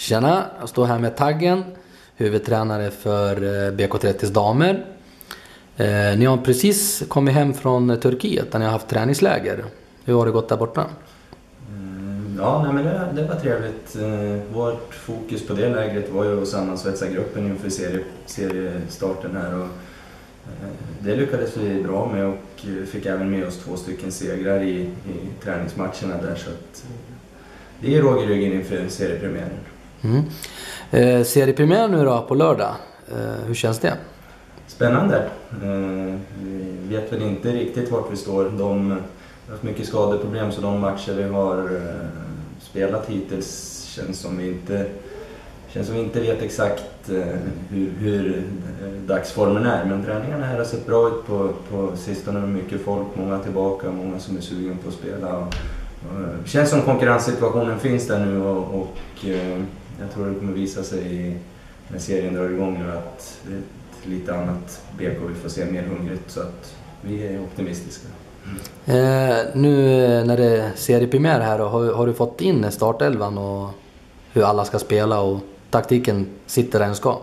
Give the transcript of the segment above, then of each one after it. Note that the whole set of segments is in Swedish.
Tjena, jag står här med Taggen, huvudtränare för eh, BK30s damer. Eh, ni har precis kommit hem från eh, Turkiet där ni har haft träningsläger. Hur har det gått där borta? Mm, ja, nej, men det, det var trevligt. Vårt fokus på det lägret var ju att sammansvetsa gruppen inför serie, seriestarten här. Och, det lyckades vi bra med och fick även med oss två stycken segrar i, i träningsmatcherna där. Så att, det är råg i ryggen inför seriepremiären. Mm. Eh, seriepremiär nu då på lördag. Eh, hur känns det? Spännande. Eh, vi vet väl inte riktigt vart vi står. De har haft mycket skadeproblem så de matcher vi har eh, spelat hittills känns som vi inte känns som vi inte vet exakt eh, hur, hur eh, dagsformen är. Men träningarna här har sett bra ut på, på sistone. Mycket folk, många tillbaka, många som är sugen på att spela. Det eh, känns som konkurrenssituationen finns där nu och, och jag tror det kommer visa sig när serien drar igång nu att det är ett lite annat BK vi får se, mer hungrigt. Så att vi är optimistiska. Eh, nu när det är seriepremiär här, har, har du fått in startelvan och hur alla ska spela och taktiken sitter där den ska?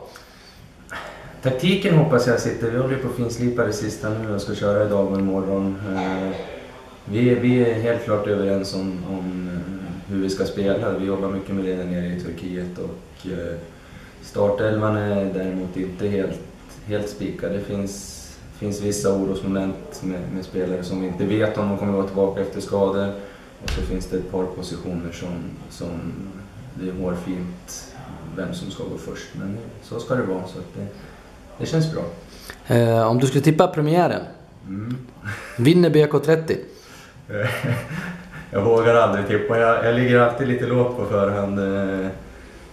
Taktiken hoppas jag sitter. Vi håller på att finslipa det sista nu och ska köra idag och imorgon. Eh, vi, vi är helt klart överens om, om hur vi ska spela. Vi jobbar mycket med det nere i Turkiet och eh, startelvan är däremot inte helt, helt spikad. Det finns, finns vissa orosmoment med, med, spelare som vi inte vet om de kommer att vara tillbaka efter skador. Och så finns det ett par positioner som, som det är hårfint vem som ska gå först. Men så ska det vara. Så det, det känns bra. Eh, om du skulle tippa premiären. Mm. Vinner BK30? jag vågar aldrig tippa. Jag, jag ligger alltid lite lågt på förhand. Eh,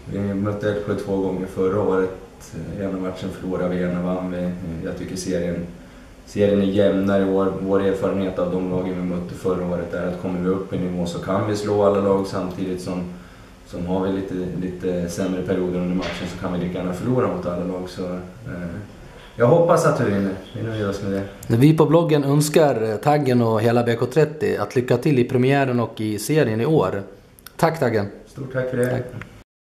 vi mötte Älvsjö två gånger förra året. Eh, ena matchen förlorade vi, ena vann vi. Eh, jag tycker serien, serien är jämnare. Vår, vår erfarenhet av de lagen vi mötte förra året är att kommer vi upp i nivå så kan vi slå alla lag samtidigt som, som har vi lite, lite sämre perioder under matchen så kan vi lika gärna förlora mot alla lag. Så, eh, jag hoppas att vi vinner. Vi nöjer oss med det. Vi på bloggen önskar eh, Taggen och hela BK30 att lycka till i premiären och i serien i år. Tack Taggen! Stort tack för det! Tack.